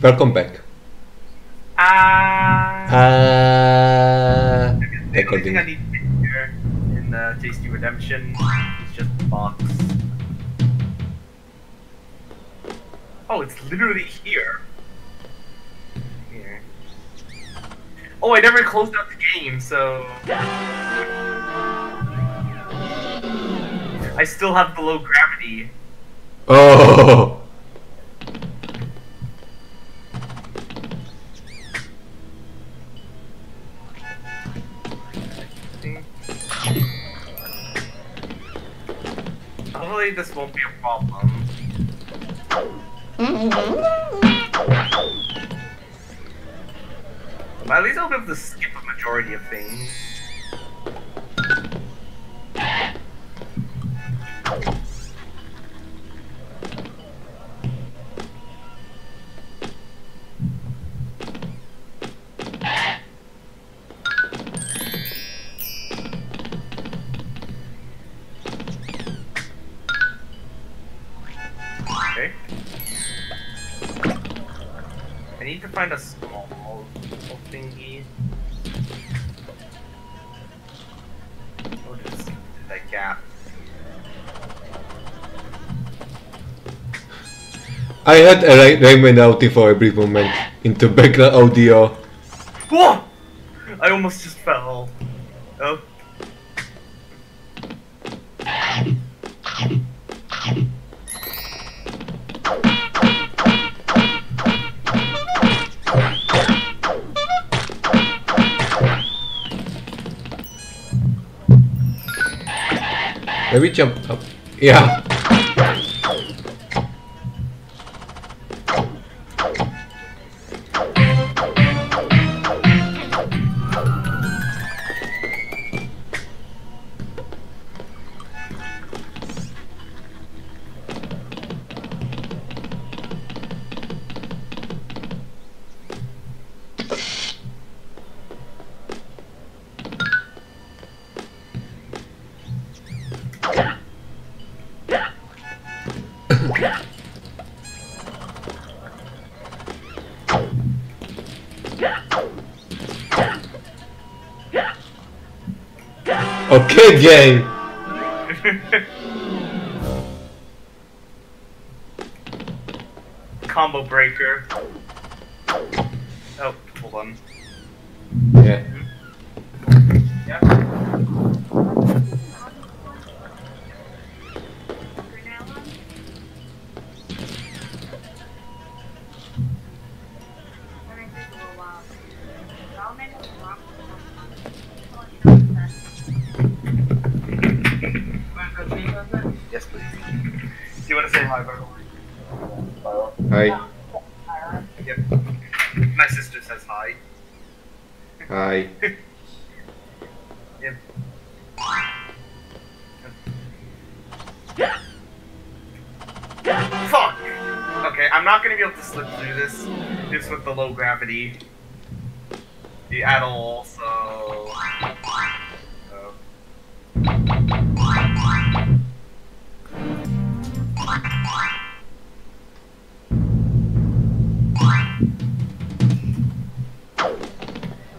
Welcome back. Ah. Uh, the only thing. I need to here in uh, Tasty Redemption is just the box. Oh, it's literally here. Here. Oh, I never closed out the game, so. I still have the low gravity. Oh, this won't be a problem. Mm-hmm. But at least I'll be able to skip a majority of things. I had a Ray- Rayman outie for a brief moment into background audio. Whoa! I almost just fell. Oh. Maybe jump up. Yeah. Game. Combo breaker. Gravity. The at all.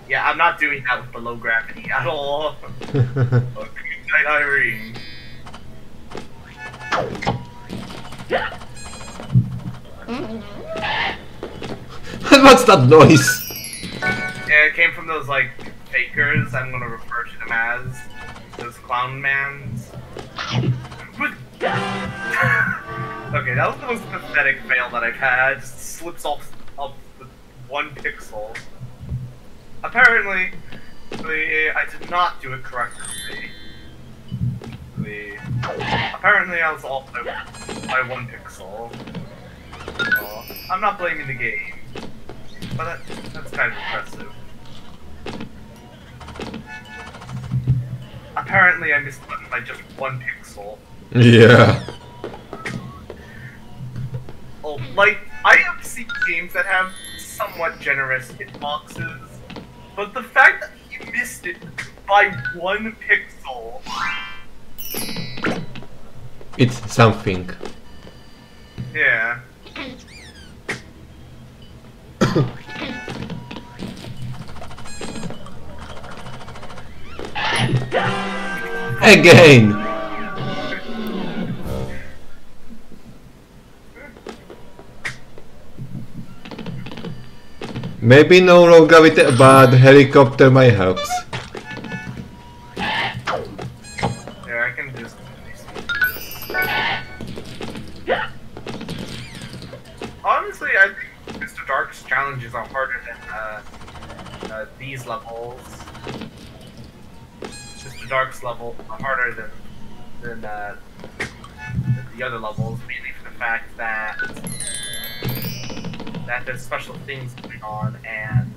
Yeah, I'm not doing that with the low gravity at all. that noise? Yeah, it came from those like fakers. I'm gonna refer to them as those clown mans. Okay, that was the most pathetic fail that I've had. It Just slips off of one pixel. Apparently, I did not do it correctly. Apparently, I was off by, by one pixel. So, I'm not blaming the game. But that, that's kind of impressive. Apparently I missed the button by just one pixel. Yeah. Oh, like, I have seen games that have somewhat generous hitboxes, but the fact that he missed it by one pixel. It's something. Yeah. Again! Maybe no low gravity, but helicopter might helps. These levels. Mr. Dark's level are harder than than, uh, than the other levels, mainly for the fact that that there's special things going on and.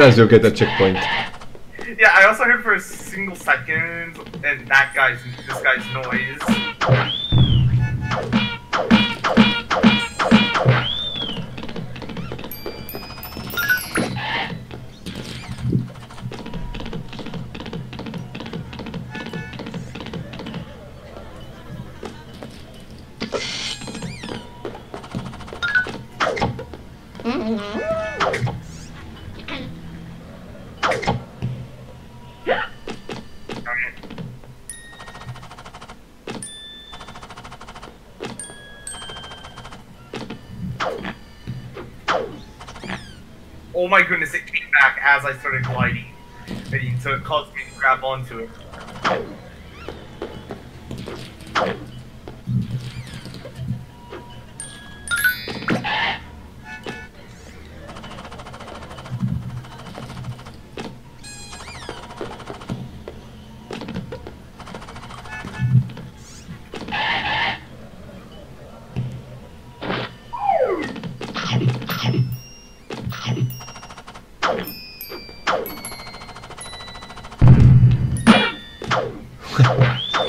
Least you'll get a checkpoint. Yeah, I also heard for a single second, and that guy's this guy's noise. I started gliding. And so it caused me to grab onto it.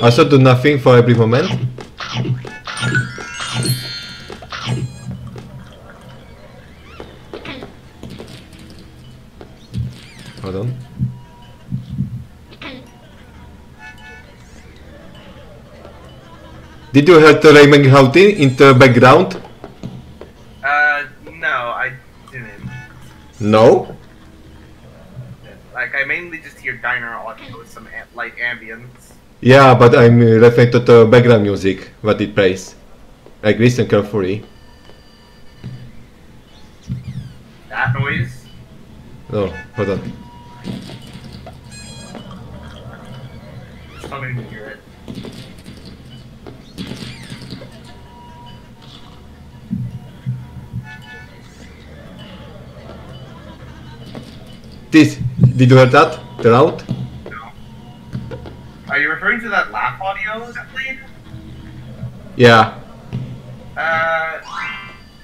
Also do nothing for every moment. Hold on. Did you hear the Rayman Houghton in the background? Uh, no, I didn't. No? Like, I mainly just hear diner audio with some am- light ambience. Yeah, but I'm uh, referring to the background music, what it plays. Like listen carefully. That noise? No, hold on. Something to hear it. This, did you hear that? The loud? Laugh audio that? Yeah. Uh,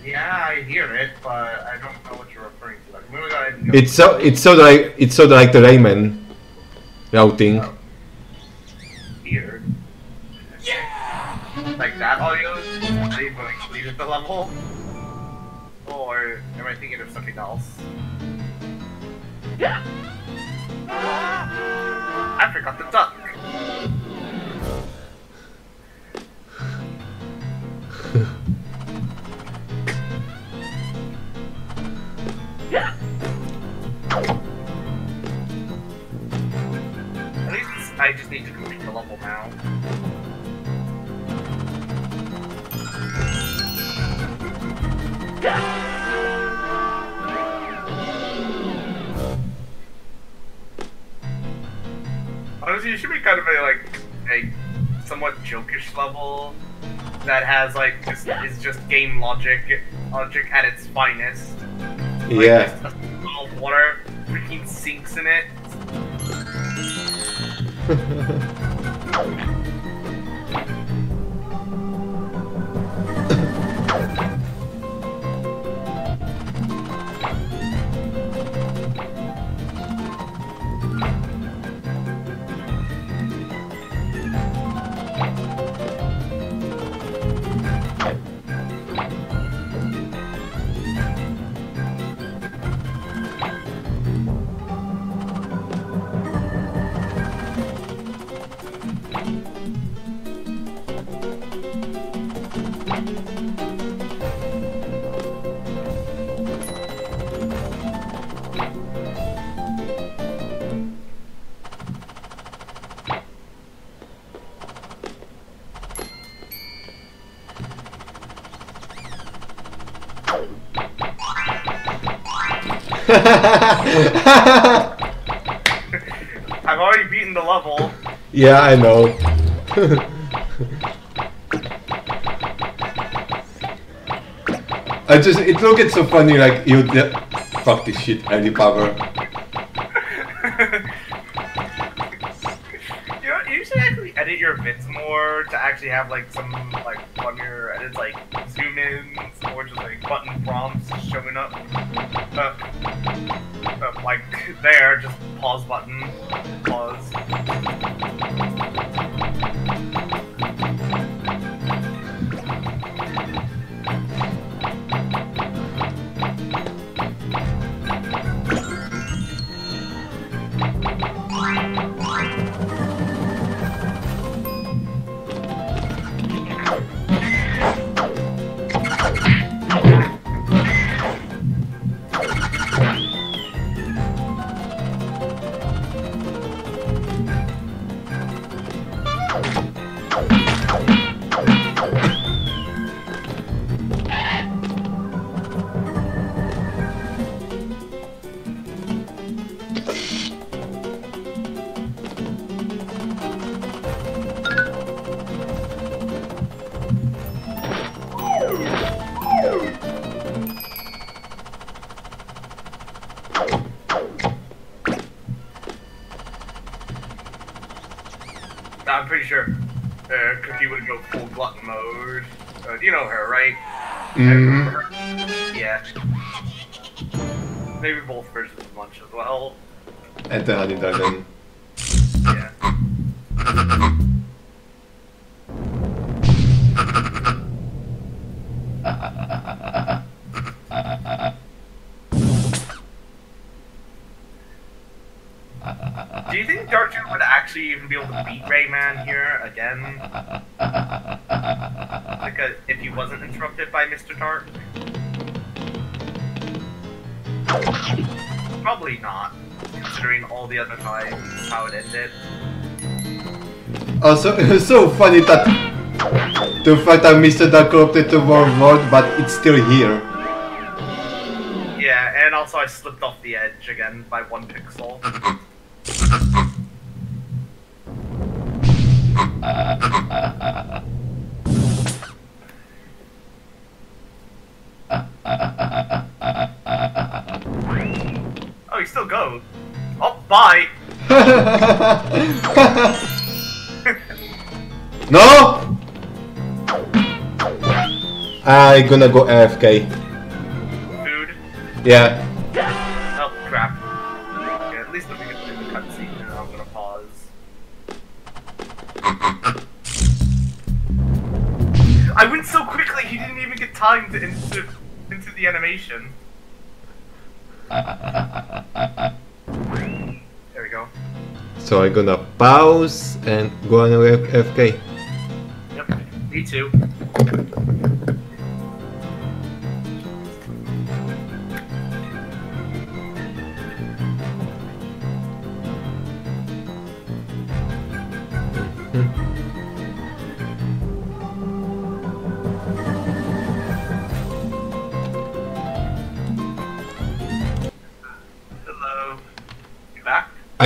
yeah, I hear it, but I don't know what you're referring to. Like, I'm go ahead and go. It's so it's so like it's so like the Rayman routing. Oh. Weird. Yeah! Like that audio? Not even like leave at the level? Or am I thinking of something else? Yeah! I forgot the duck! I just need to complete the level now. Honestly, it should be kind of a like a somewhat jokish level that has like just is just game logic logic at its finest. Like, Yeah. just a water freaking sinks in it. Thank you. Yeah, I know. I just it looked so funny like you d- fuck this shit, Harry Power. you know, you should actually edit your bits more to actually have like some like funnier edits, like zoom ins or just like button prompts showing up. Uh, uh, like there, just pause button, pause. Pretty sure uh, Cookie would go full glutton mode. Uh, you know her, right? Mm-hmm. Yeah. Maybe both versions of Munch as well. And the Honey Oh, also, it's so funny that the fact that Mr. Dark corrupted the world world, but it's still here. Yeah, and also I slipped off the edge again by one pixel. I gonna go AFK. Food. Yeah. Oh, crap. Okay, at least let me get through the cutscene and I'm gonna pause. I went so quickly, he didn't even get time to into, into the animation. There we go. So I'm gonna pause and go on AFK. Yep, me too.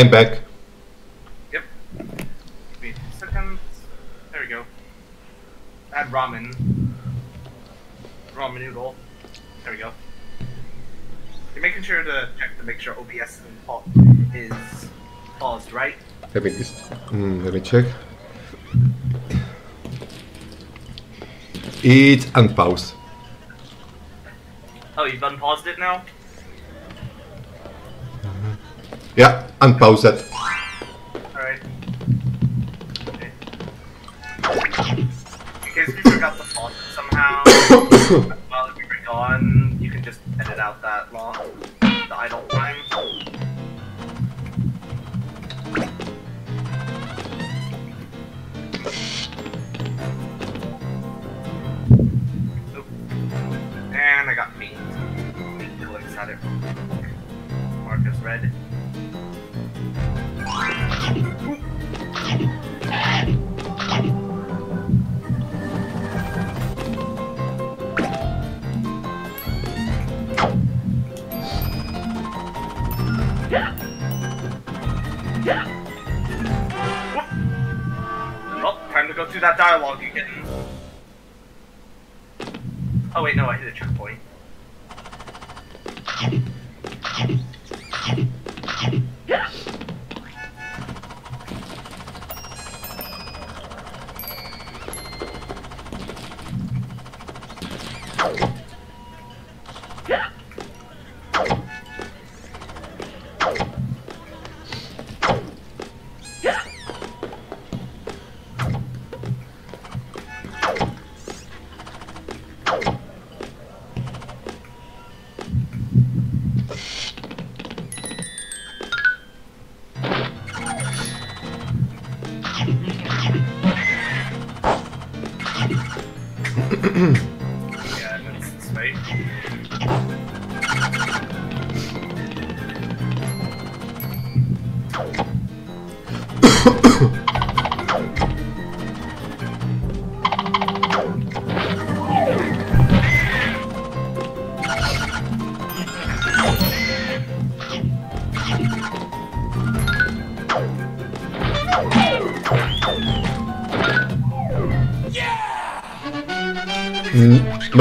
I'm back. Yep. Wait a second. There we go. Add ramen. Ramen noodle. There we go. You're making sure to check to make sure OBS is paused, right? Let me, mm, let me check. It's and pause. and pause it.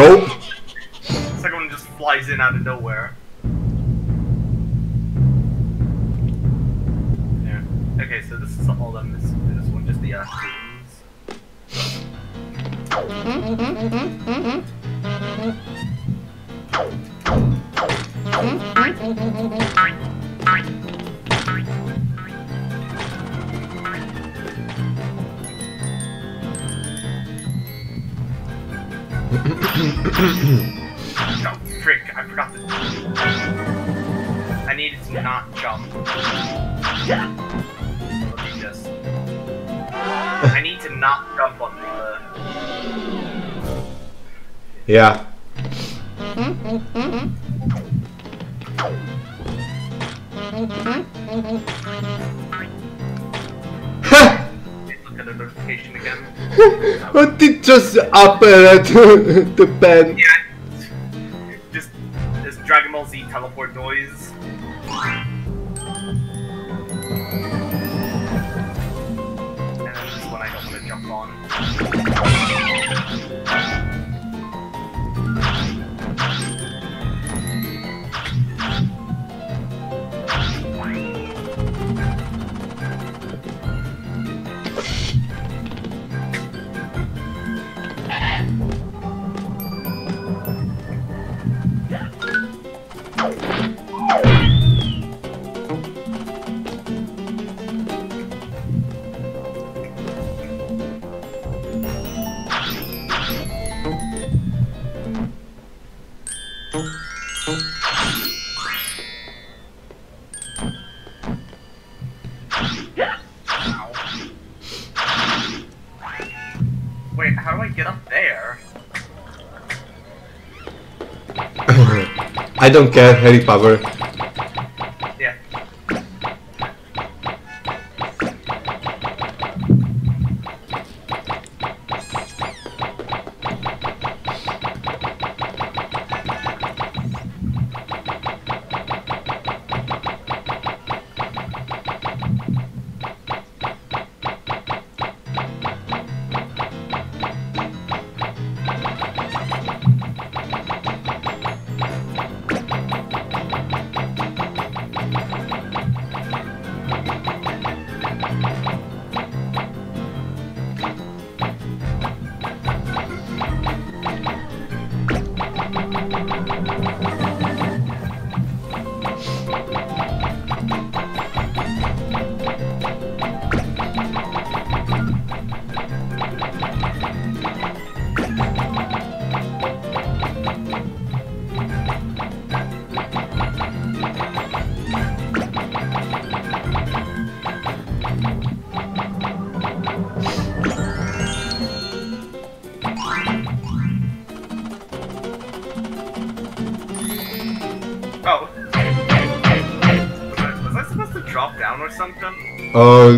Nope. Second one just flies in out of nowhere. Yeah. what did just happen at the pen? Yeah. Just this Dragon Ball Z teleport noise. I don't care, Harry Power.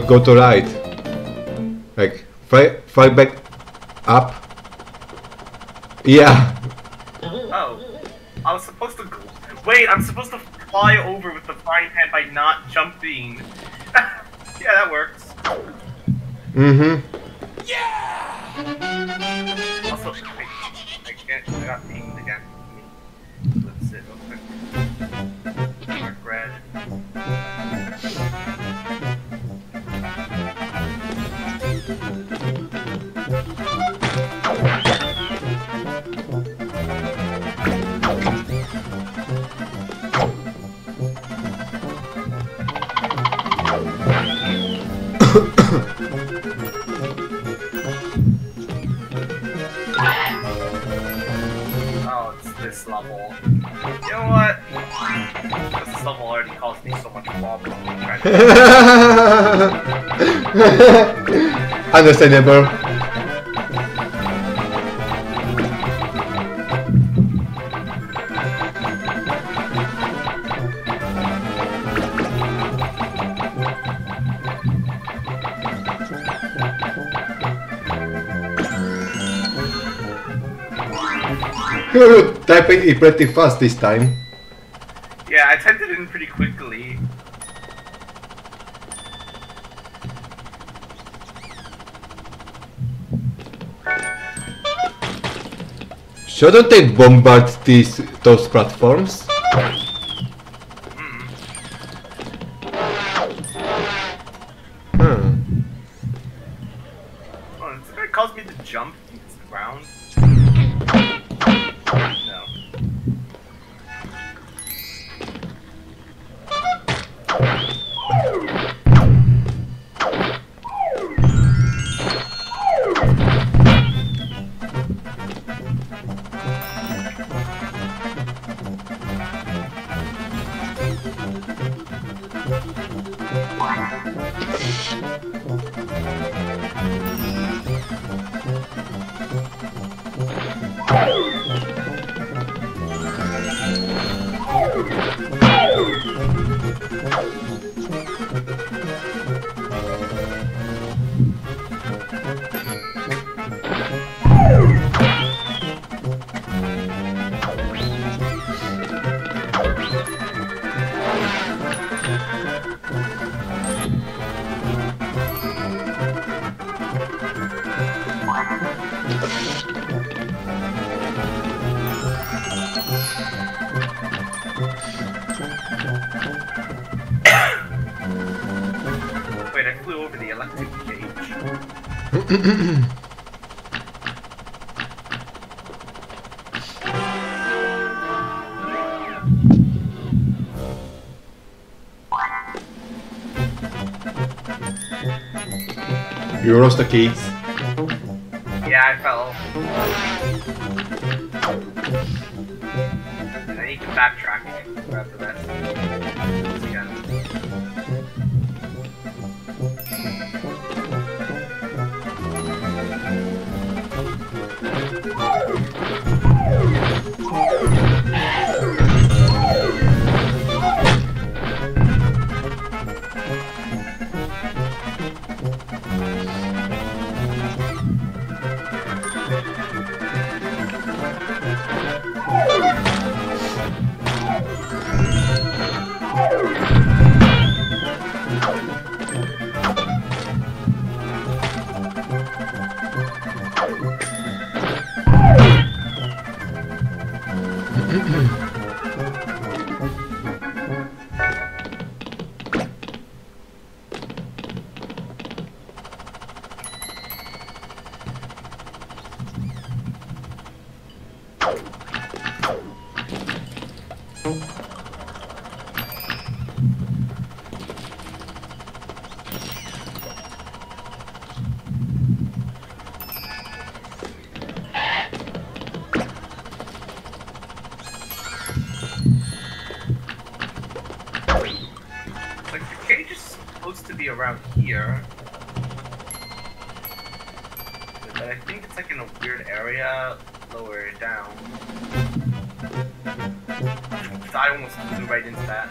go to right. Like, fly, fly back up. Yeah. Oh. I was supposed to... Wait, I'm supposed to fly over with the frying pan by not jumping. yeah, that works. Mm-hmm. best idea, bro. Typing is pretty fast this time. Shouldn't they bombard these those platforms? Eurostacky. but I think it's like in a weird area lower down. I almost flew right into that.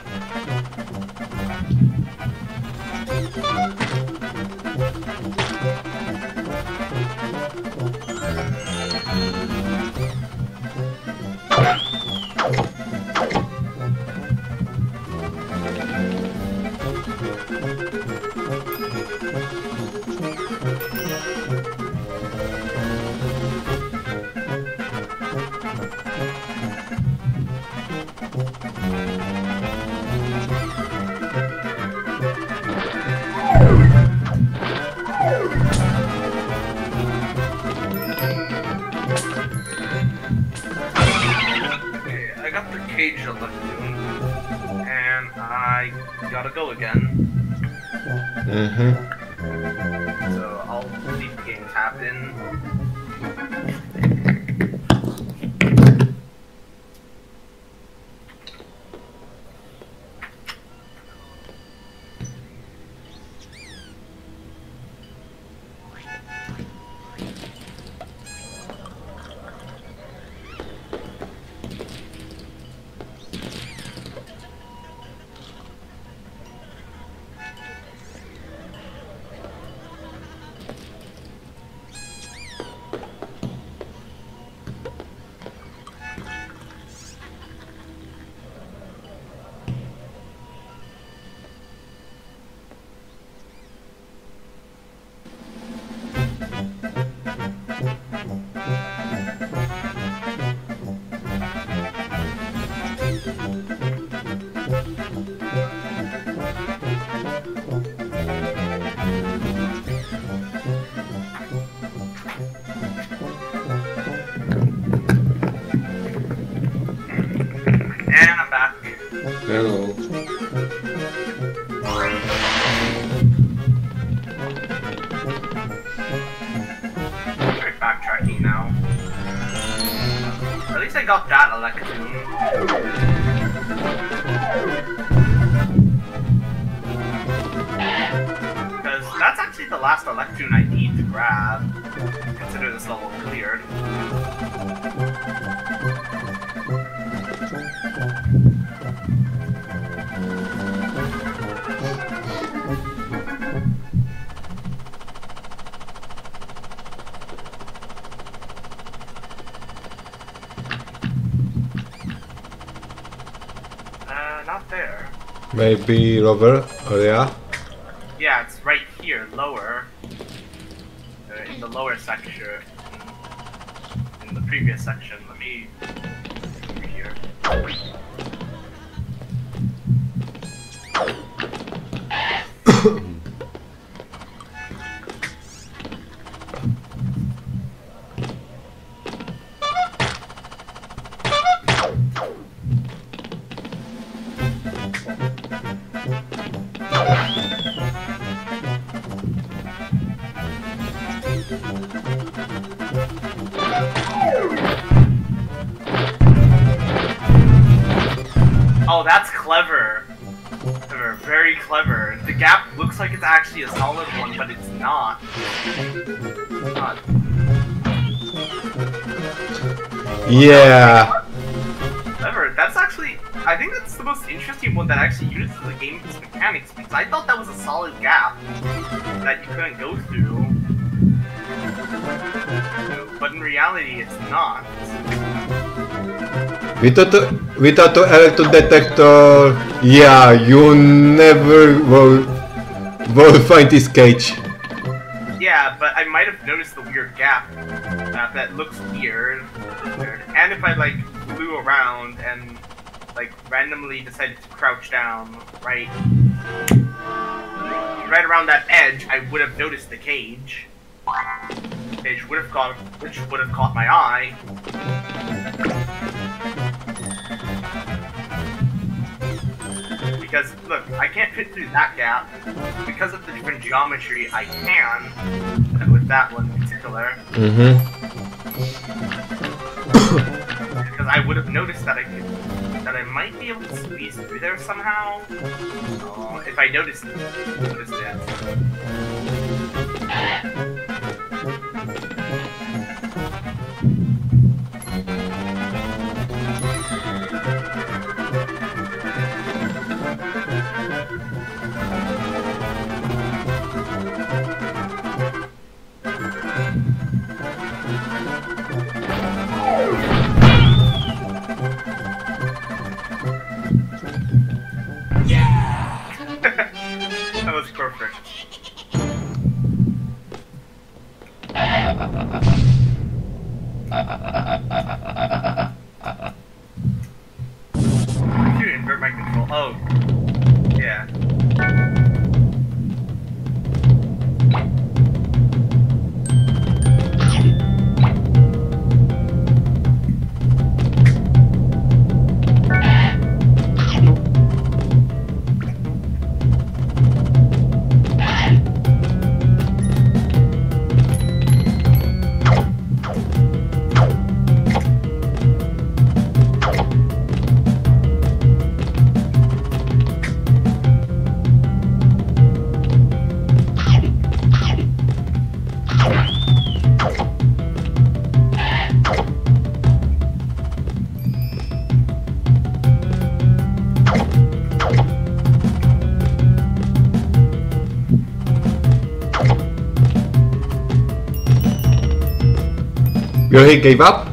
Mm-hmm. So I'll leave the game Uh, not there. Maybe Rover area. Yeah, Yeah it's right here, lower. Uh, in the lower section. In the previous section. Let me. Over here. actually a solid one, but it's not. It's not. Yeah. Clever. That's actually, I think that's the most interesting one that actually uses the game's mechanics because I thought that was a solid gap that you couldn't go through. But in reality, it's not. Without without the electron detector, yeah, you never will find this cage. Yeah, but I might have noticed the weird gap uh, that looks weird. weird. And if I like flew around and like randomly decided to crouch down right right around that edge, I would have noticed the cage. Cage would have caught which would have caught my eye. Because look, I can't fit through that gap. Because of the different geometry, I can. With that one in particular. Mm-hmm. Because I would have noticed that I could, that I might be able to squeeze through there somehow. Oh, if I noticed, noticed it. Yohei gave up?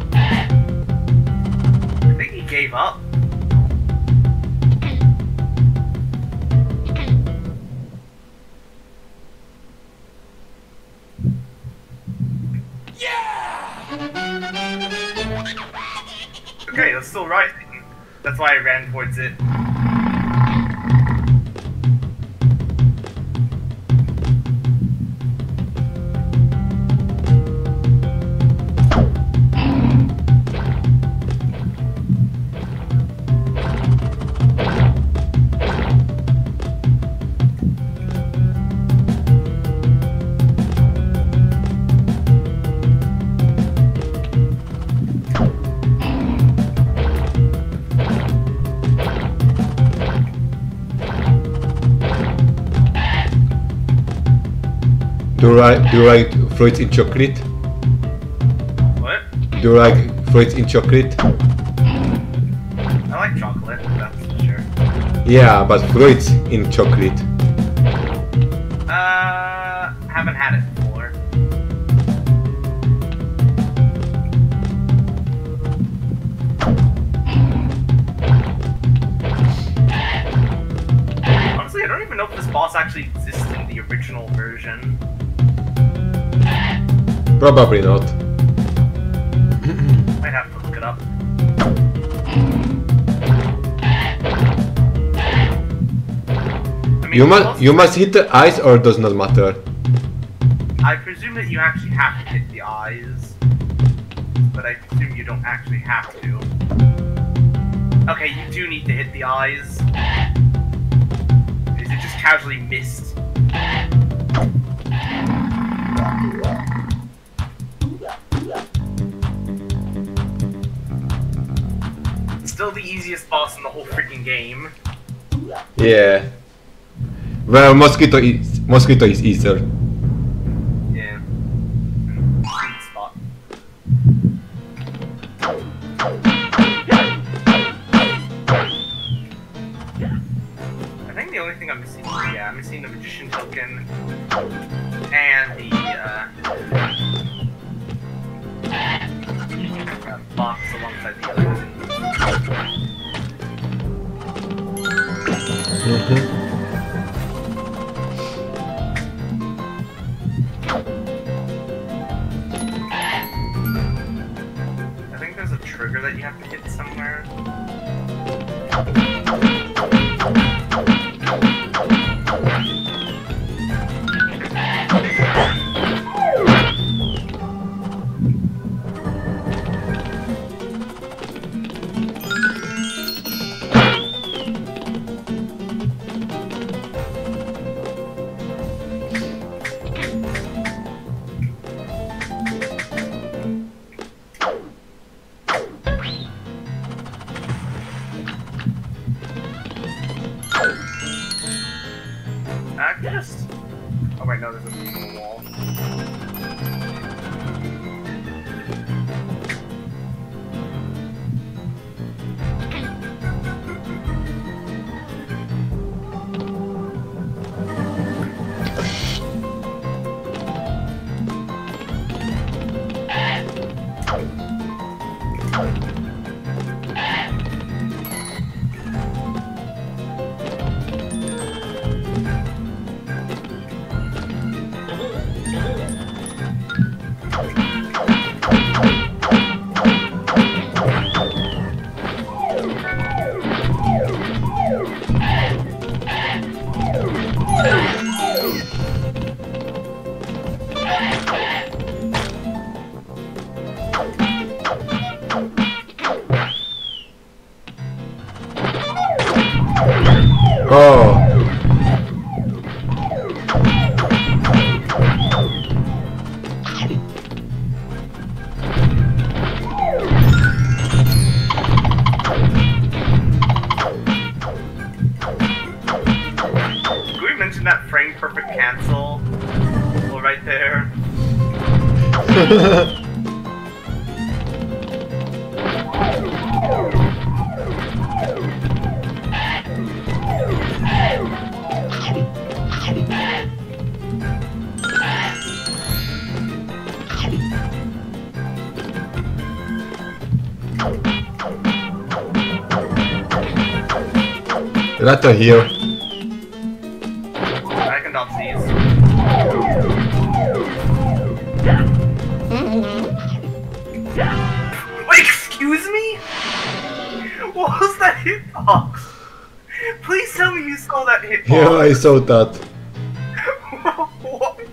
You like, do you like fruits in chocolate? What? Do you like fruits in chocolate? I like chocolate, that's for sure. Yeah, but fruits in chocolate. You must you must hit the eyes or does not matter. I presume that you actually have to hit the eyes, but I presume you don't actually have to. Okay, you do need to hit the eyes. Is it just casually missed? Still the easiest boss in the whole freaking game. Yeah. Well, mosquito is mosquito is easier. I can dodge these. Wait, excuse me? What was that hitbox? Please tell me you saw that hitbox. Yeah, I saw that. what?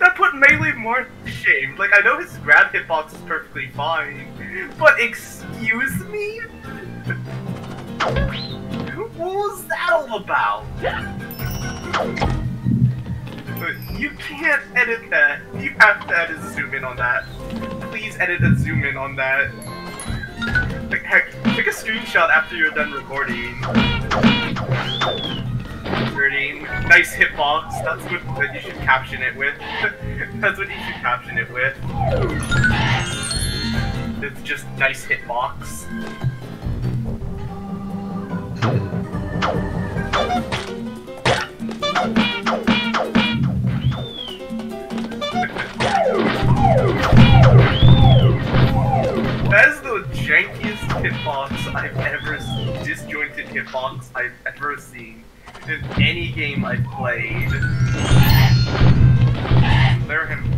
That put Melee more to shame. Like, I know his grab hitbox is perfectly fine, but excuse in on that. Please edit a zoom in on that. Like, heck, take a screenshot after you're done recording. Recording. Nice hitbox. That's what you should caption it with. That's what you should caption it with. It's just nice hitbox. Hitbox I've ever seen, disjointed hitbox I've ever seen in any game I've played. Clear him.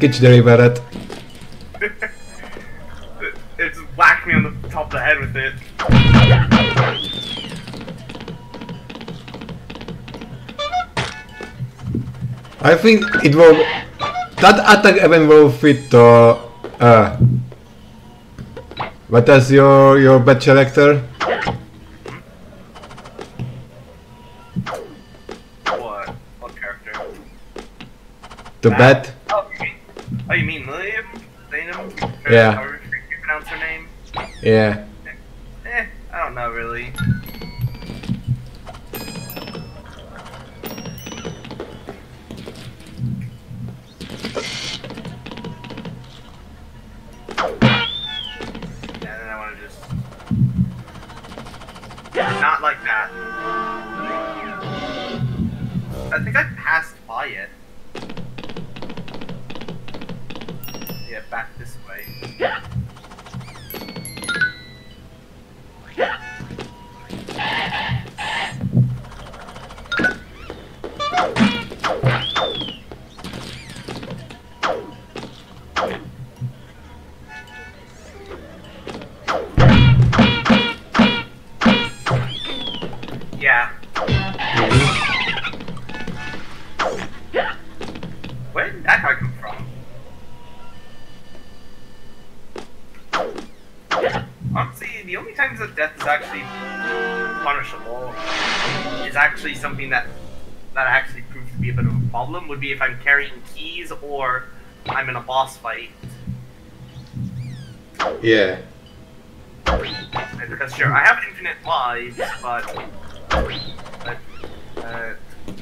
Delivered. It's whacked me on the top of the head with it. I think it will... That attack even will fit to... Uh, what is your, your bed selector? What? What character? The bed? Yeah. However you pronounce her name? Yeah. Yeah. Because sure, I have infinite lives, but, but uh,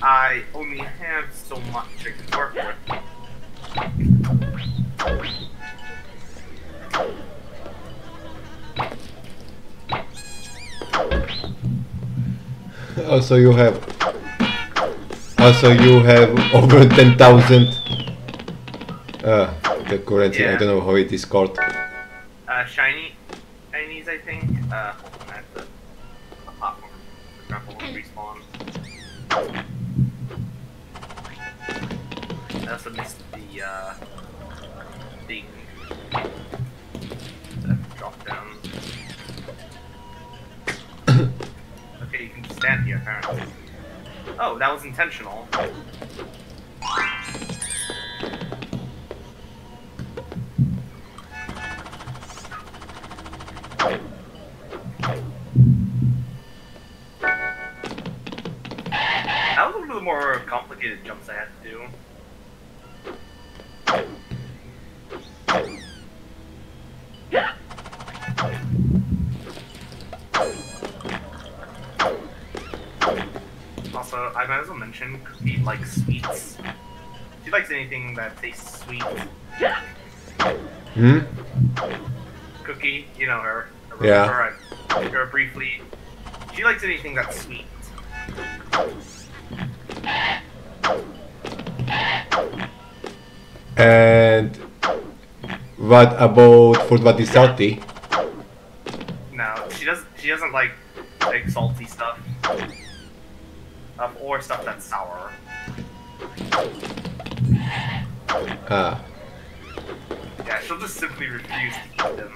I only have so much I can work with. Also you have also you have over ten thousand uh the currency I don't know how it is called. Oh, that was intentional. I might as well mention Cookie likes sweets. She likes anything that tastes sweet. Hmm? Cookie, you know her. I Yeah. remember I her briefly. She likes anything that's sweet. And what about food what is salty? Or stuff that's sour. Ah. Yeah, she'll just simply refuse to eat them.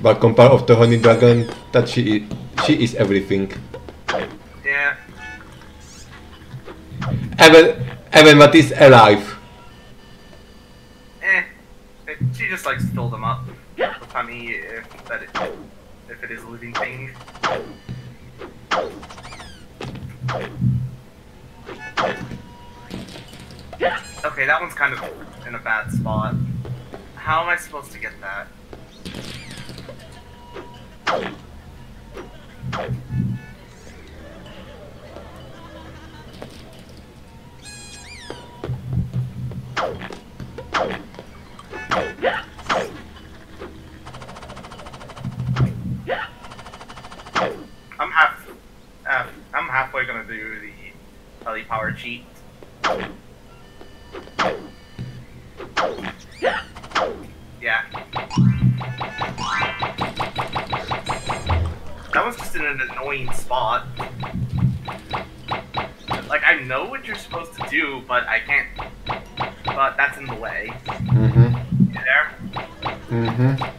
But compared of the honey dragon that she is, she is everything. Yeah, Even even what is alive. eh. She just likes to fill them up honey if that it, if it is living thing. Okay, that one's kind of in a bad spot. How am I supposed to get that? I'm half, uh, I'm gonna do the Telly Power cheat. Yeah. That was just in an annoying spot. Like I know what you're supposed to do, but I can't. But that's in the way. Mm-hmm. You there? Mm-hmm.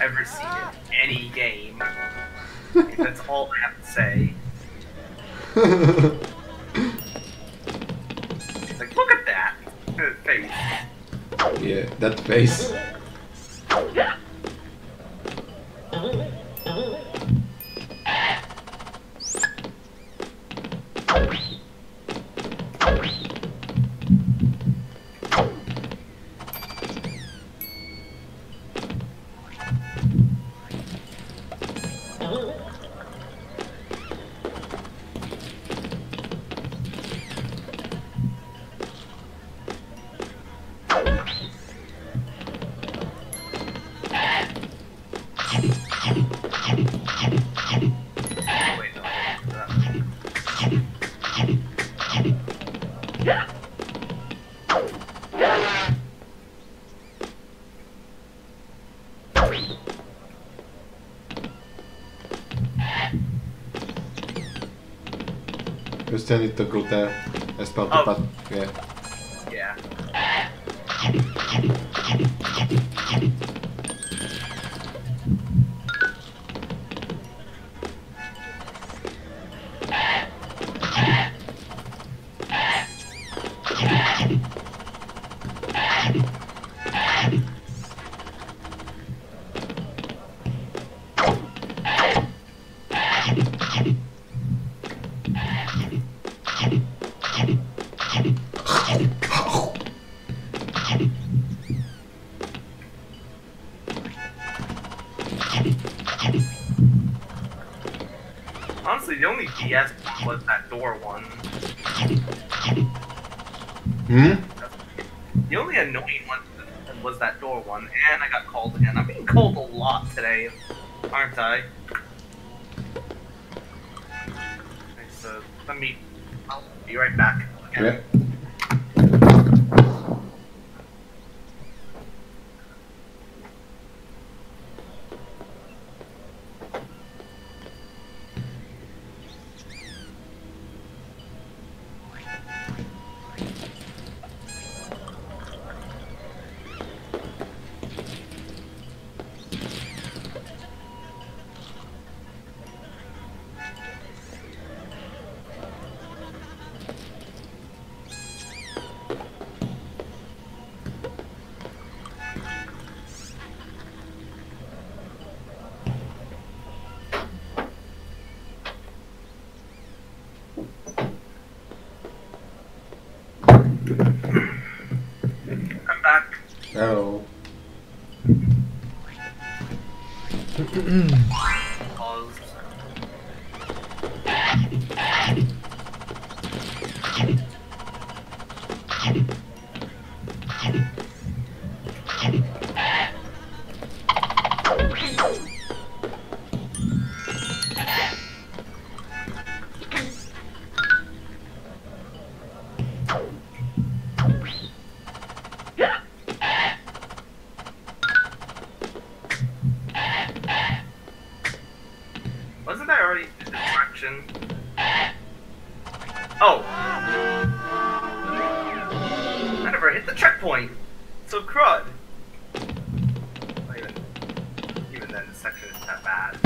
Ever seen. Just send it to Glute. As part oh. part. Yeah. and then the section is not bad.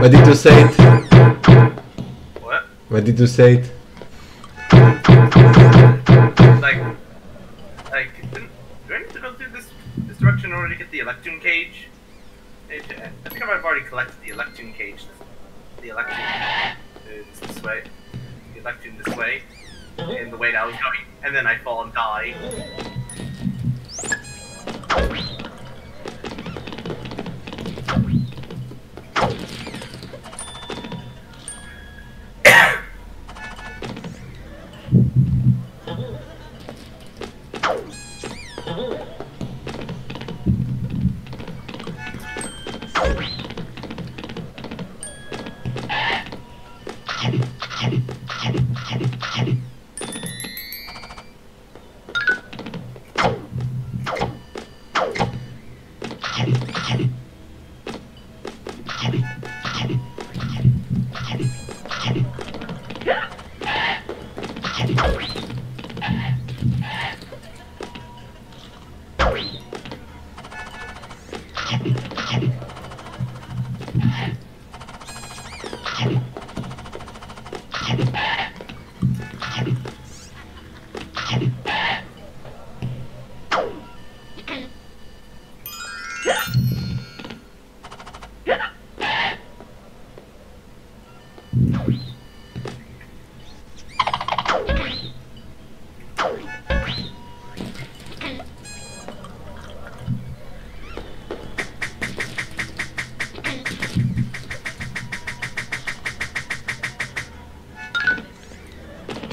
What did you say? It? What? What did you say? It?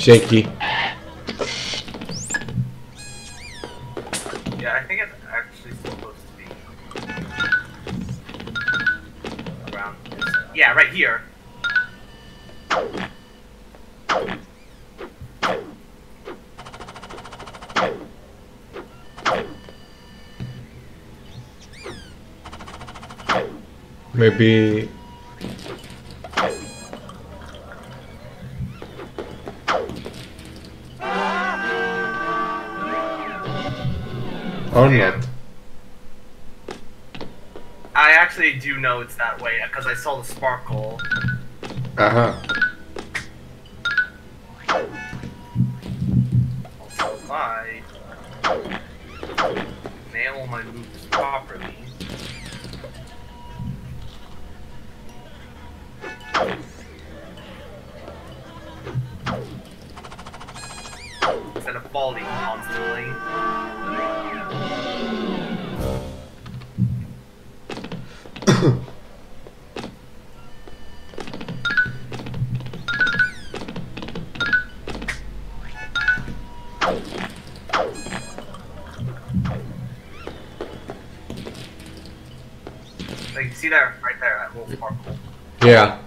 Shaky. Yeah, I think it's actually supposed to be around this. Yeah, right here. Maybe. I saw the sparkle. Aha. Also, if I nail my moves properly. See that right there, that little sparkle. Yeah.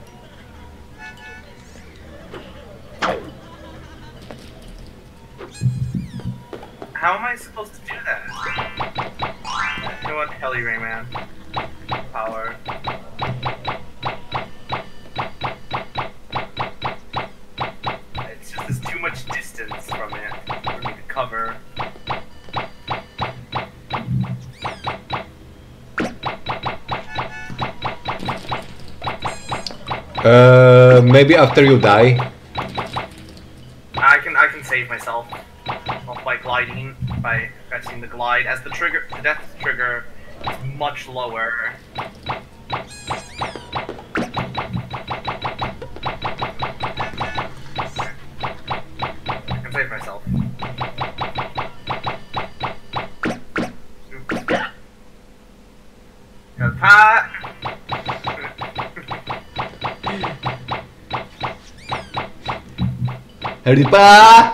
Maybe after you die. I can I can save myself by gliding by pressing the glide as the trigger the death trigger is much lower. Haripa! I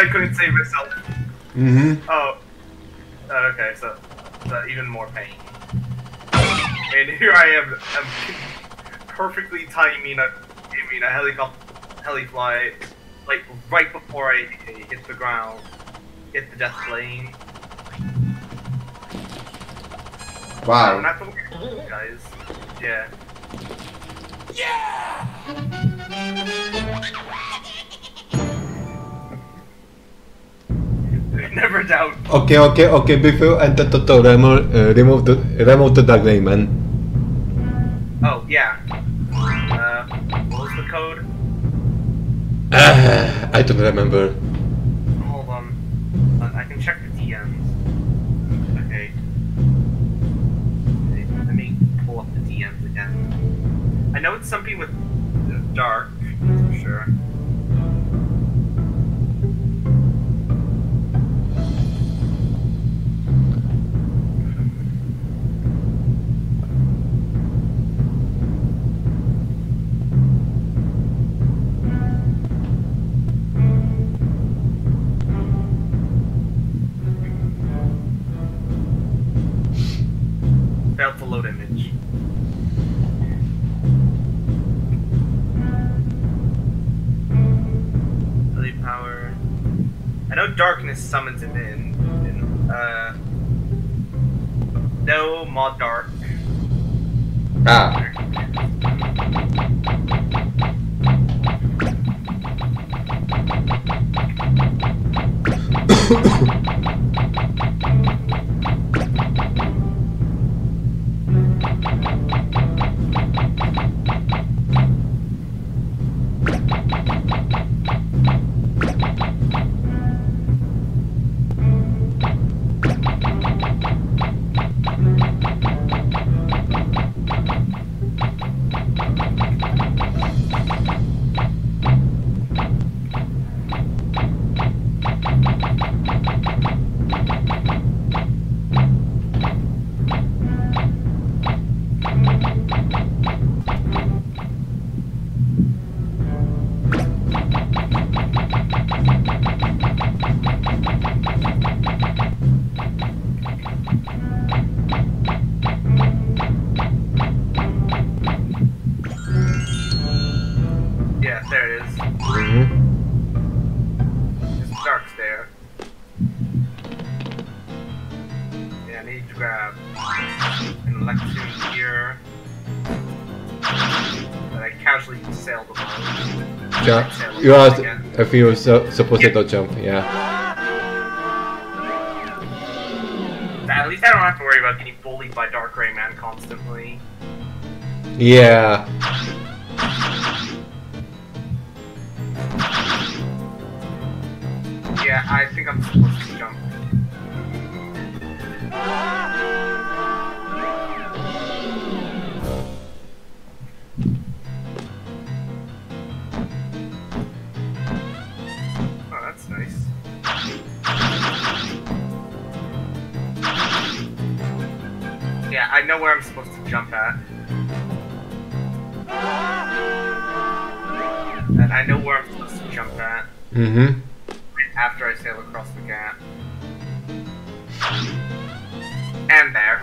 he I couldn't save myself. Mm-hmm. Oh. Uh, okay, so, so even more pain. And here I am, I'm perfectly timing a, aiming a helicopter, heli fly, like right before I hit the ground, hit the death plane. I don't Wow. have to guys. Yeah. Yeah. Never doubt. Okay, okay, okay. Before enter Toto, remove, uh, remove the remove the Dark. Oh, yeah. Uh, what was the code? Ah, I don't remember. Hold on. Uh, I can check the DMs. Okay. Let me pull up the DMs again. I know it's something with uh, dark, sailed above. Jump. You above are. again. I think you're supposed to jump. Yeah. At least I don't have to worry about getting bullied by Dark Rayman constantly. Yeah. Yeah, I think I'm supposed to jump. Yeah, I know where I'm supposed to jump at. And I know where I'm supposed to jump at Mm-hmm. after I sail across the gap. And there.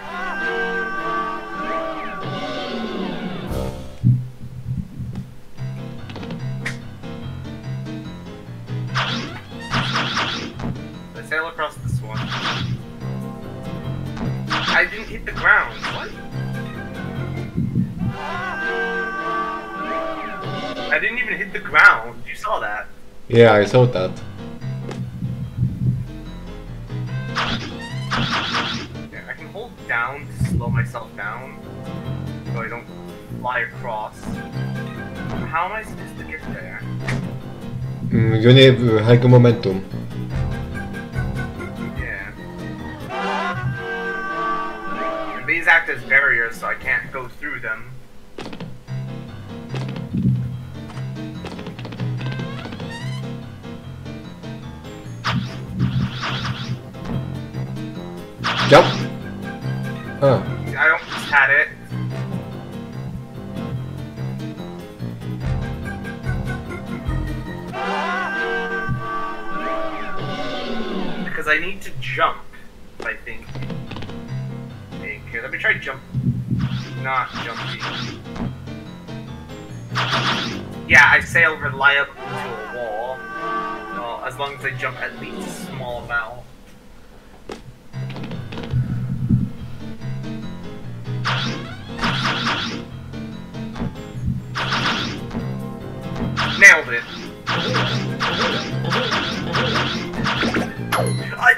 I sail across this one. I didn't hit the ground. What? I didn't even hit the ground. You saw that. Yeah, I saw that. Yeah, I can hold down to slow myself down so I don't fly across. How am I supposed to get there? Mm, you need uh, high momentum. These act as barriers so I can't go through them. Jump. Ah. I don't had it. Because I need to jump, I think. Me try jump. Not jumping. Yeah, I sail reliably into a wall. Well, as long as I jump at least a small amount. Nailed it. I...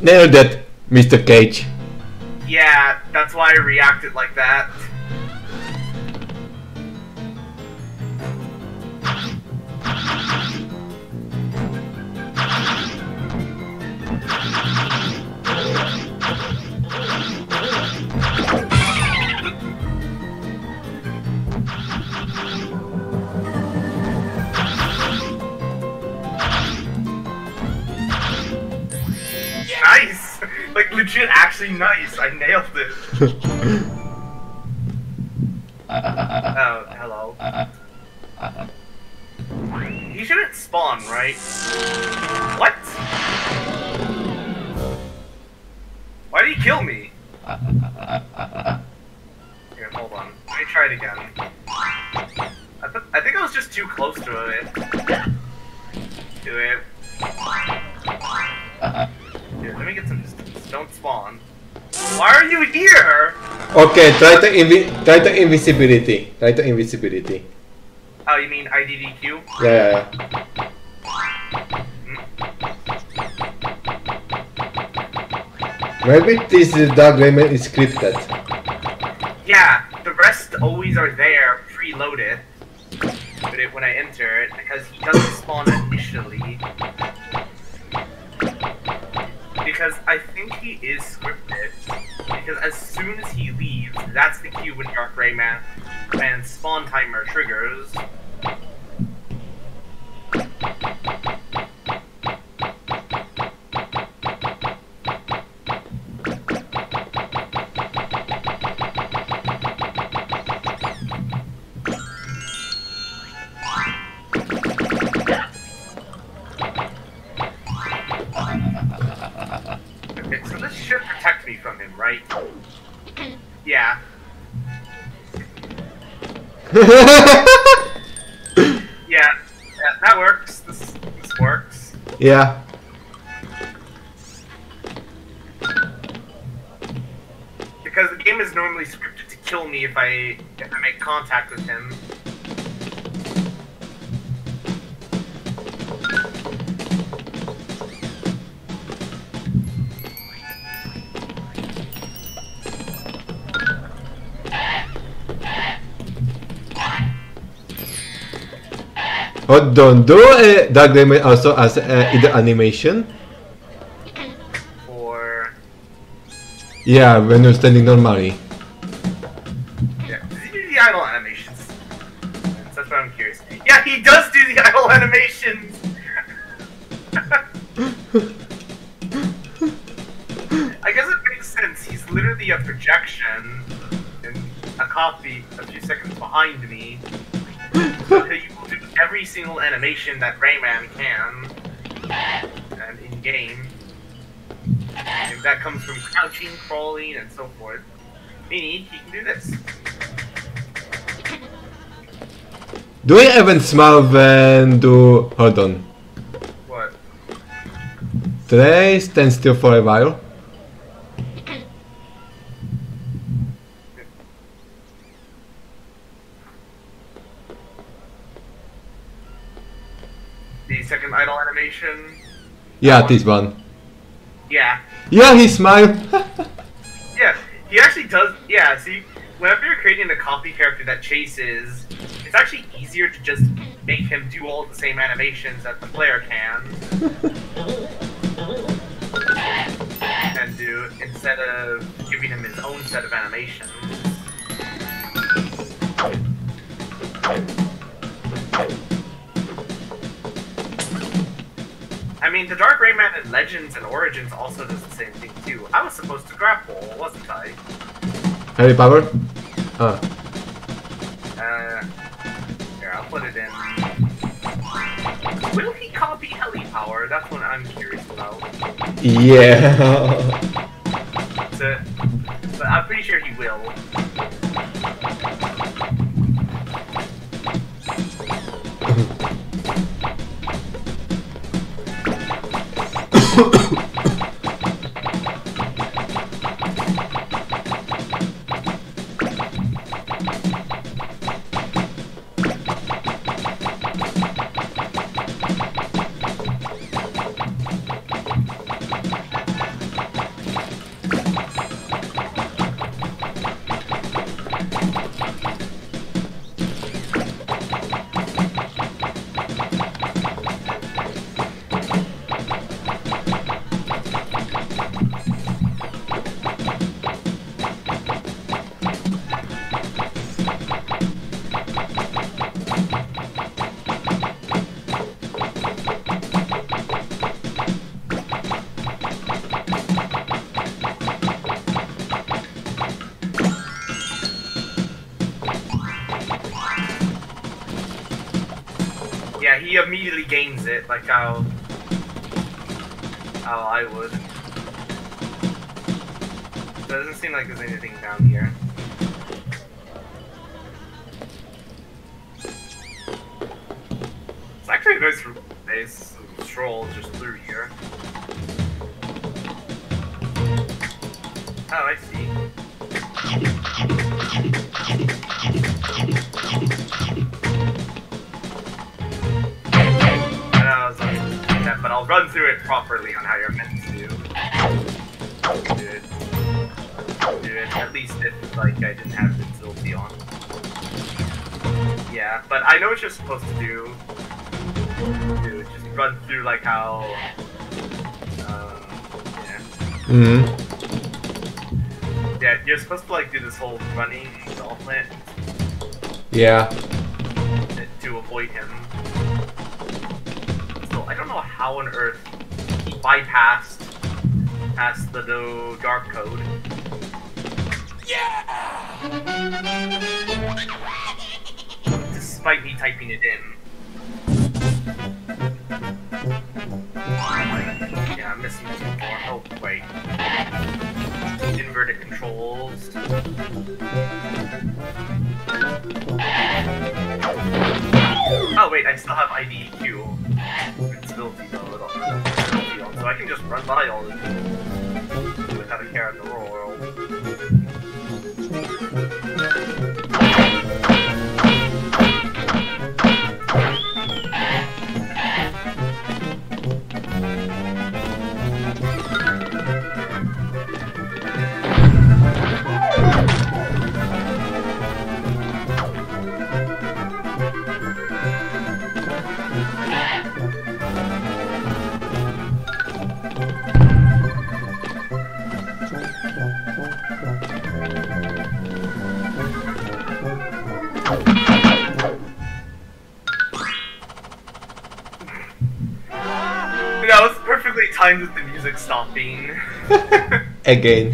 Nailed it, Mr. Cage. Yeah, that's why I reacted like that. Actually nice. I nailed it. Okay, try the invi try the invisibility. Try the invisibility. Oh, you mean IDDQ? Yeah, yeah, yeah. Maybe this Dark Rayman is scripted. Yeah, the rest always are there, preloaded. But it, when I enter it, because he doesn't spawn initially. Because I think he is scripted. Because as soon as he leaves, that's the cue when Dark Rayman and spawn timer triggers. Yeah, yeah, that works. This, this works. yeah. Don't do uh, Dark Rayman also as uh, in the animation. Or Yeah, when you're standing normally. yeah, does he do the idle animations? That's what I'm curious. Yeah, he does do the idle animations. I guess it makes sense. He's literally a projection and a copy a few seconds behind me. So he will do every single animation that Rayman can, and in game. And that comes from crouching, crawling, and so forth. Meaning he can do this. Do you even smile when do hold on? What? Today stand still for a while. The second idle animation? Yeah, this one. Yeah. Yeah, he smiled. Yeah, he actually does. Yeah, see, whenever you're creating a copy character that chases, it's actually easier to just make him do all the same animations that the player can. and do instead of giving him his own set of animations. I mean, the Dark Rayman in Legends and Origins also does the same thing too. I was supposed to grapple, wasn't I? Heli Power. Ah, Uh, here, I'll put it in. Will he copy Heli Power? That's what I'm curious about. yeah. So, but I'm pretty sure he will. It, like how how I would. Doesn't seem like there's anything down here. It's actually a nice nice stroll just through here. Oh, I see. But I'll run through it properly on how you're meant to do. It. Do it. At least if like I didn't have invincibility on. Yeah, but I know what you're supposed to do. Do just run through like how. Um, yeah. Mm-hmm. Yeah, you're supposed to like do this whole running gauntlet Yeah. to avoid him. How on earth he bypassed past the no dark code. Yeah. Despite me typing it in. Yeah, I'm missing two more. Oh wait. Inverted controls. Oh wait, I still have IDQ. Mode on the field, so I can just run by all of them without a care in the world. Timed with the music stopping. Again.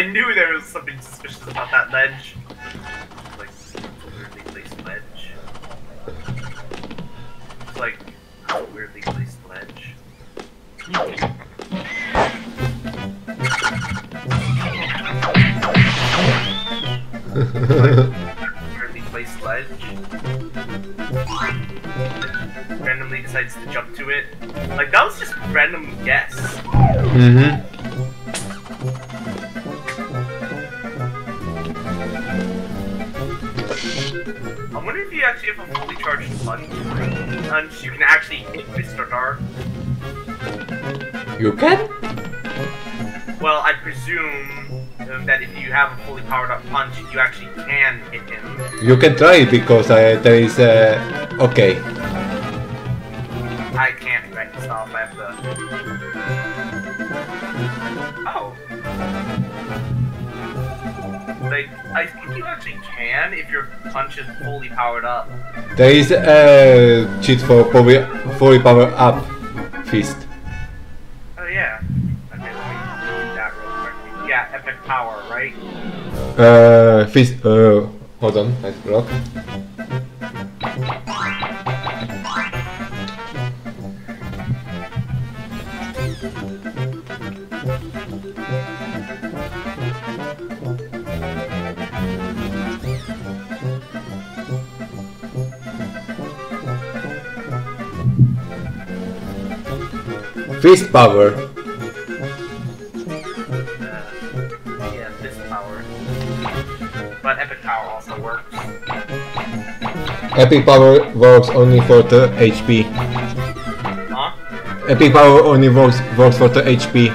I knew there You can try it because uh, there is uh, okay. I can't right myself. I have to. Oh. Like, I think you actually can if your punch is fully powered up. There is a cheat for power, fully power up fist. Oh yeah. Okay, let me do that real quick. Yeah, epic power, right? Uh, fist. Uh, Hold on, I block. Fist power! Epic power works only for the HP. Huh? Epic power only works works for the HP.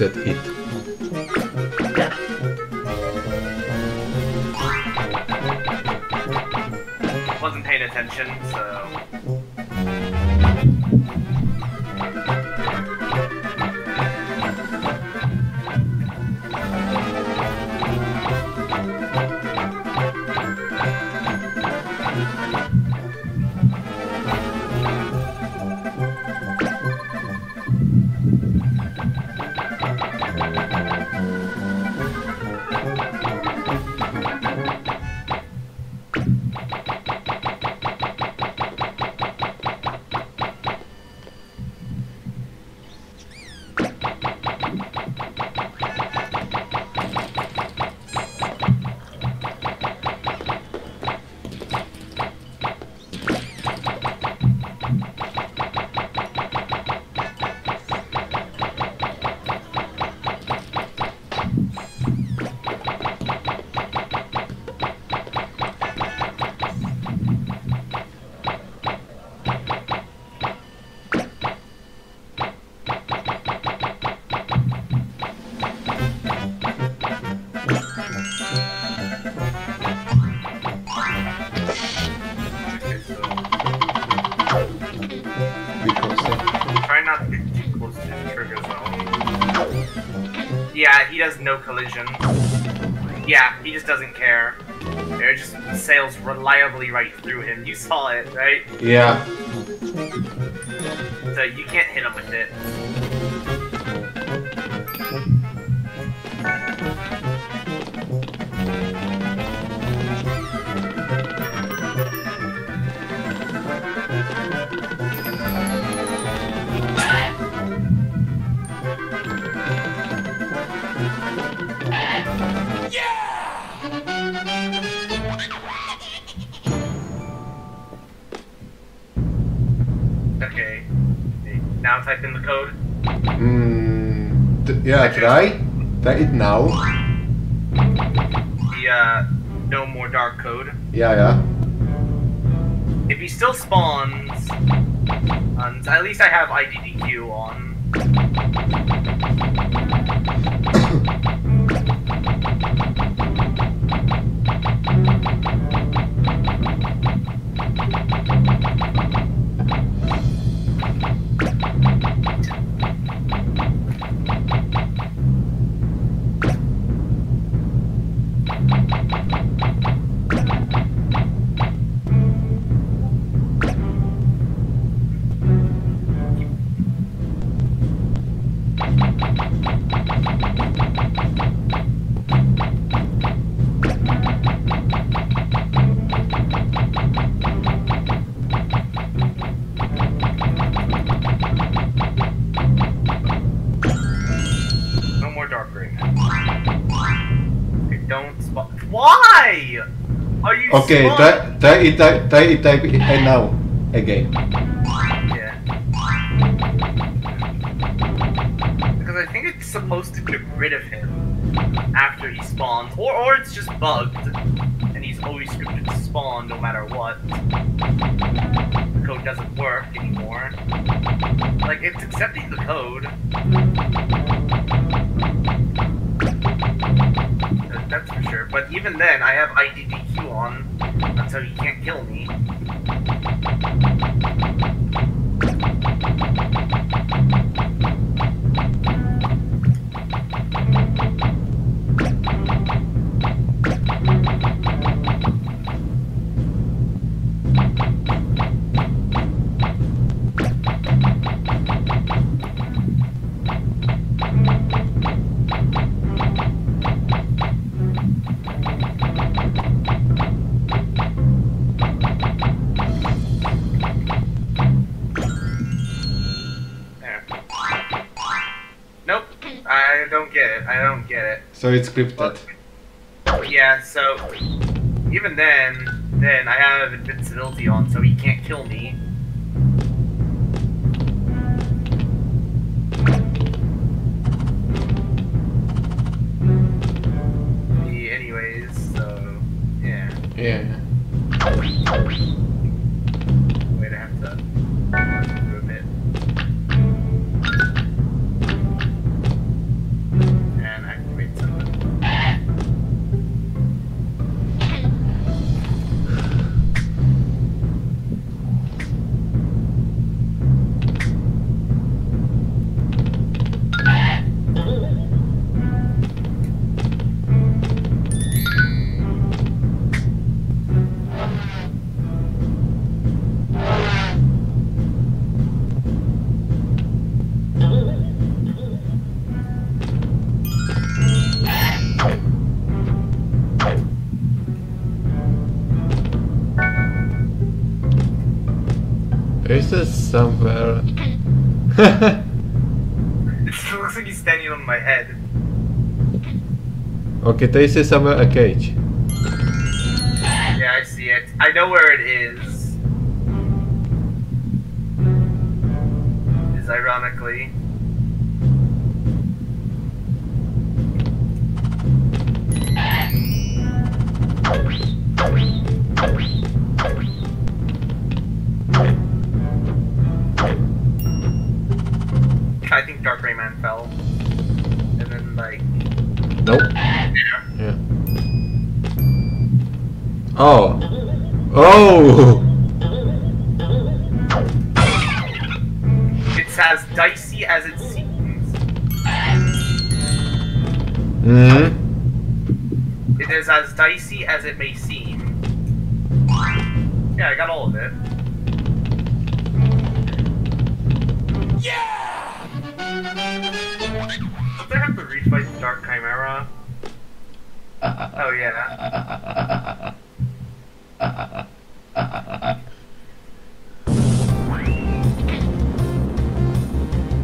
You messed Yeah, he does no collision. Yeah, he just doesn't care. It just sails reliably right through him. You saw it, right? yeah. So you can't hit him with it. Now type in the code. Mm, yeah. Try. Try it now. The uh, no more dark code. Yeah. Yeah. If he still spawns, and at least I have IDDQ on. Okay, try, try it, try, try it, type it now. Again. I don't get it. So it's scripted. Yeah, so even then, then I have invincibility on, so he can't kill me. Yeah, Anyways, so yeah. Yeah. Okay, there is somewhere a as it may seem. Yeah, I got all of it. Yeah! Don't they have to refight the Dark Chimera? Oh yeah.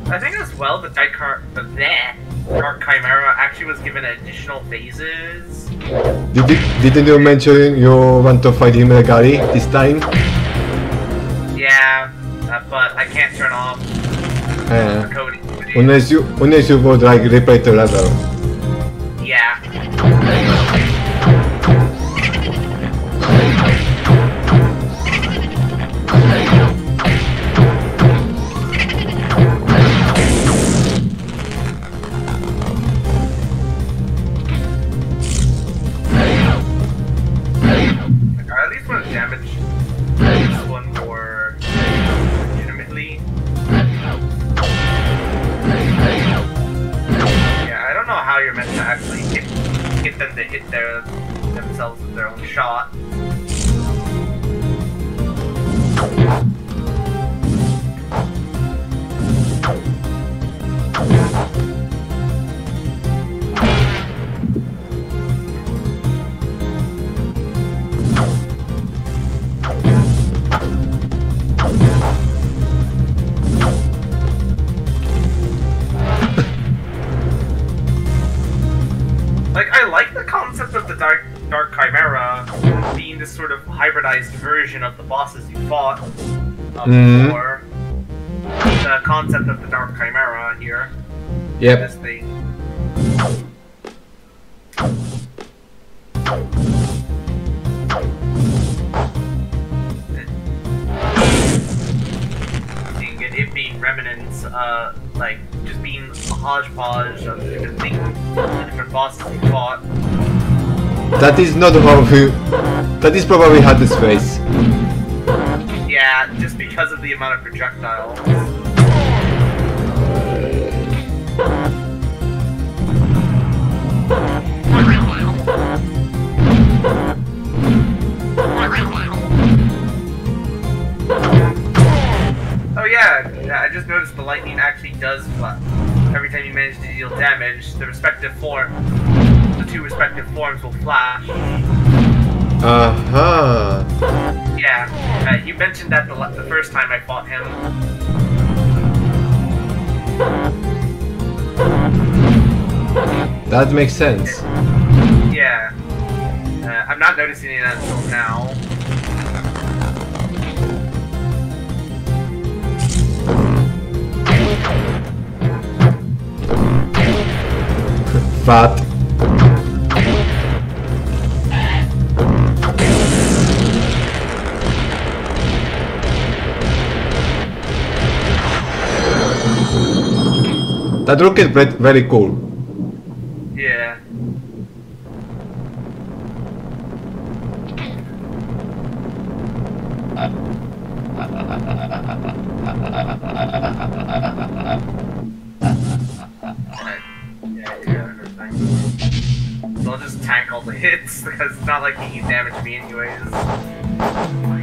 I think as well the Dark, Char- the bleh, Dark Chimera actually was given additional phases. Did you, didn't you mention you want to fight him Megari this time? Yeah, uh, but I can't turn off Uh, unless you unless you would like replay the level. Yeah. Mhm. before. The concept of the Dark Chimera here. Yep. This thing. Get it being remnants, uh, like just being a hodgepodge of different things, different bosses you fought. That is not how he... That is probably how this face. Respective forms will flash. Aha. Yeah, uh, you mentioned that the, the first time I fought him. That makes sense. Yeah. Uh, I'm not noticing it until now. Fat. That look is ve- very cool. Yeah. Alright. Yeah, I do everything. So I'll just tank all the hits because it's not like he can damage me anyways.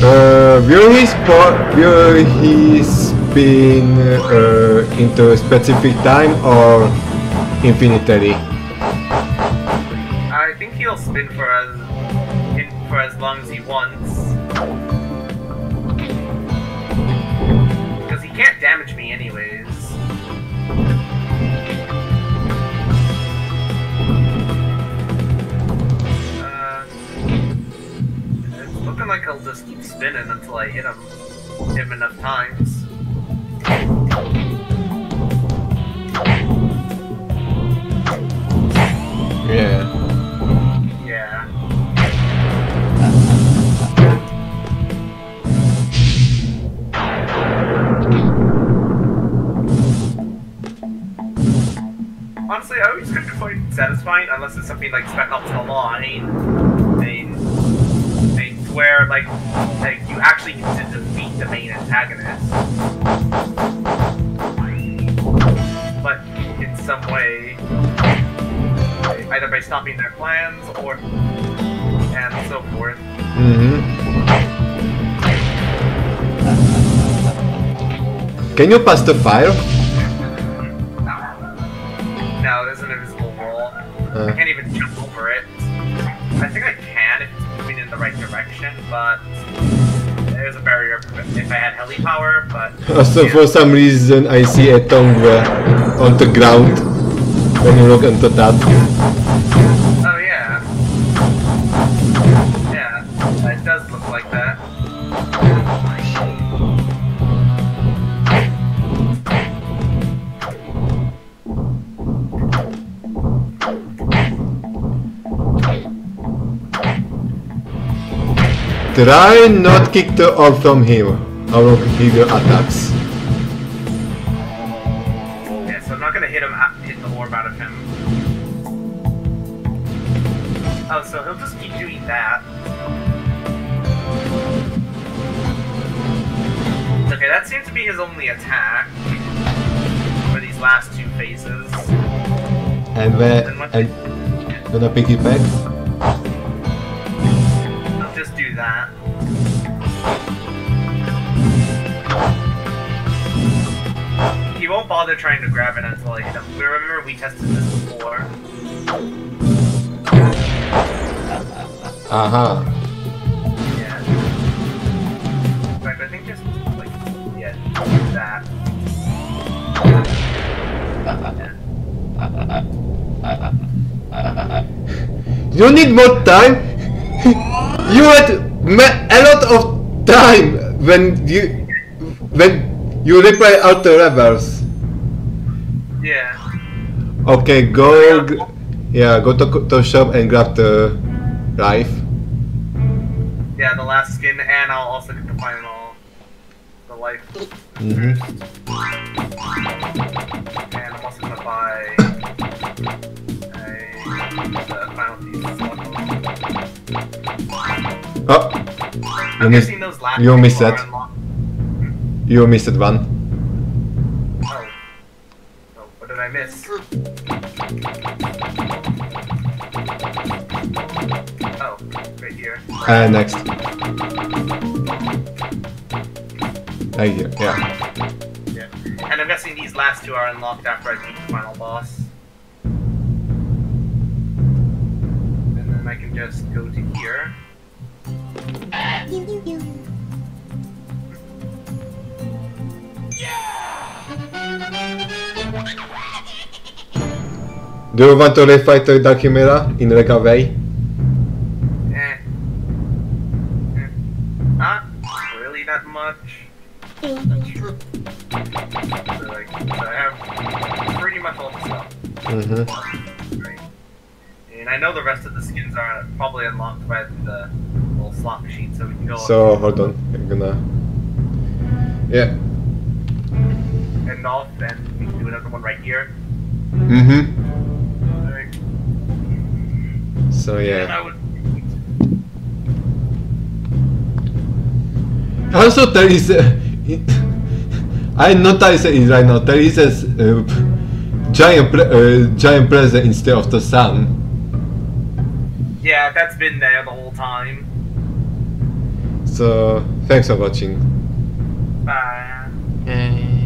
Uh, will he spot? Will he spin uh, into a specific time or infinitely? I think he'll spin for as in, for as long as he wants. Because he can't damage me anyways. Like I'll just keep spinning until I hit him him enough times. Yeah. Yeah. Honestly, I always find it quite satisfying unless it's something like Spec Ops The Line. I mean, I mean, where like like you actually get to defeat the main antagonist. But in some way, either by stopping their plans or and so forth. Mm-hmm. Can you pass the fire? But there's a barrier if I had heli power, but also, for some reason, I see a tongue on the ground when you look into that. Try not kick the orb from here. I will attacks. Yeah, so I'm not gonna hit him out, hit the orb out of him. Oh, so he'll just keep doing that. Okay, that seems to be his only attack for these last two phases. And when Then what? and gonna pick You won't bother trying to grab it until like them. We remember we tested this before. Uh huh. Yeah. In fact, I think just like yeah, that. You need more time. you had a lot of time when you when you replay out the levels. Okay, go. Yeah, go to to shop and grab the life. Yeah, the last skin, and I'll also get the final, the life. Mm-hmm. And I'm also gonna buy a the final piece. Oh, You missed. you missed it. you missed one. I miss? Oh, right here. And next. Right here. Yeah. Yeah. And I'm guessing these last two are unlocked after I beat the final boss. And then I can just go to here. Do you want to refight the Dark Chimera in Regaway? Eh. Eh. Not really that much. So, like, so I have pretty much all the stuff. Mm-hmm. Right. And I know the rest of the skins are probably unlocked by the little slot machine, so we can go So hold on, I'm gonna. Yeah. end off and we can do another one right here. Mm-hmm. Alright. So And yeah. I would. Also, there is. A, it, I noticed it right now. There is a s- uh, giant uh, giant present instead of the sun. Yeah, that's been there the whole time. So thanks for watching. Bye. Yay.